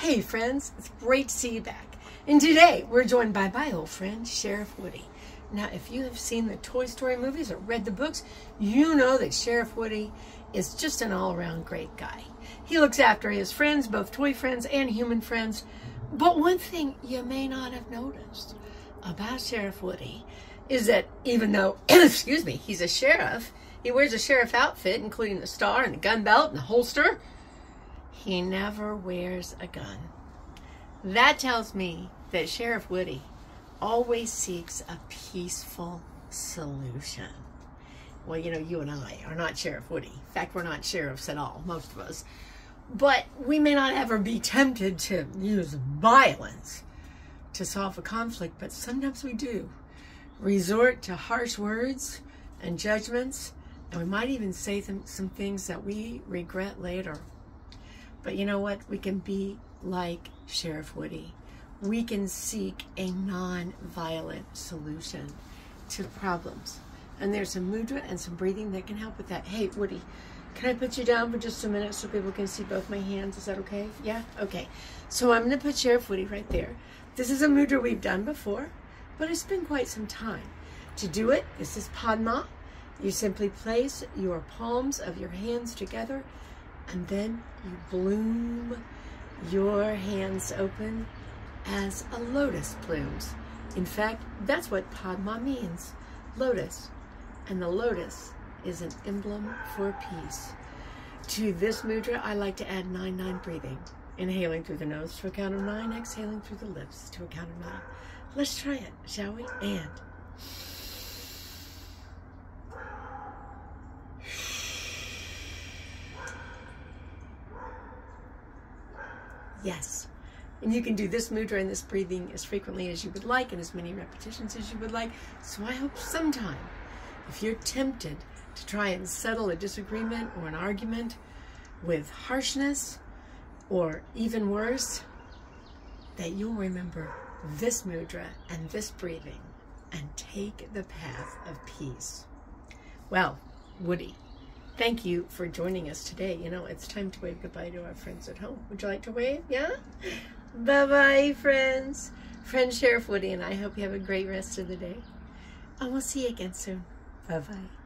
Hey friends, it's great to see you back. And today we're joined by my old friend, Sheriff Woody. Now, if you have seen the Toy Story movies or read the books, you know that Sheriff Woody is just an all-around great guy. He looks after his friends, both toy friends and human friends. But one thing you may not have noticed about Sheriff Woody is that even though, excuse me, he's a sheriff, he wears a sheriff outfit, including the star and the gun belt and the holster, he never wears a gun. That tells me that Sheriff Woody always seeks a peaceful solution. Well, you know, you and I are not Sheriff Woody. In fact, we're not sheriffs at all, most of us. But we may not ever be tempted to use violence to solve a conflict, but sometimes we do. Resort to harsh words and judgments, and we might even say some, some things that we regret later. But you know what? We can be like Sheriff Woody. We can seek a non-violent solution to problems. And there's some mudra and some breathing that can help with that. Hey, Woody, can I put you down for just a minute so people can see both my hands? Is that okay? Yeah? Okay. So I'm going to put Sheriff Woody right there. This is a mudra we've done before, but it's been quite some time. To do it, this is Padma. You simply place your palms of your hands together and then you bloom your hands open as a lotus blooms. In fact, that's what Padma means, lotus. And the lotus is an emblem for peace. To this mudra, I like to add 9-9 breathing. Inhaling through the nose to a count of 9, exhaling through the lips to a count of 9. Let's try it, shall we? And... Yes. And you can do this mudra and this breathing as frequently as you would like and as many repetitions as you would like. So I hope sometime, if you're tempted to try and settle a disagreement or an argument with harshness or even worse, that you'll remember this mudra and this breathing and take the path of peace. Well, Woody, thank you for joining us today. You know, it's time to wave goodbye to our friends at home. Would you like to wave? Yeah? Bye-bye, friends. Friend Sheriff Woody and I hope you have a great rest of the day. And we'll see you again soon. Bye-bye.